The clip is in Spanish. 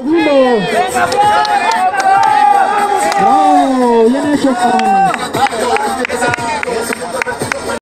¡Bravo! ¡Bien hecho!